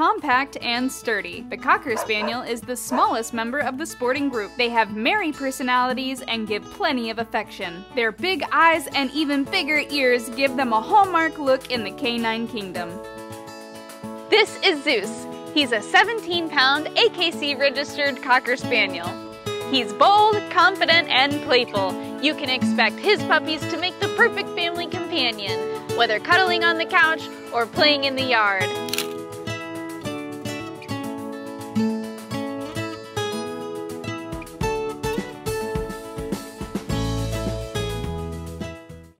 compact and sturdy. The Cocker Spaniel is the smallest member of the sporting group. They have merry personalities and give plenty of affection. Their big eyes and even bigger ears give them a hallmark look in the canine kingdom. This is Zeus. He's a 17 pound AKC registered Cocker Spaniel. He's bold, confident, and playful. You can expect his puppies to make the perfect family companion, whether cuddling on the couch or playing in the yard.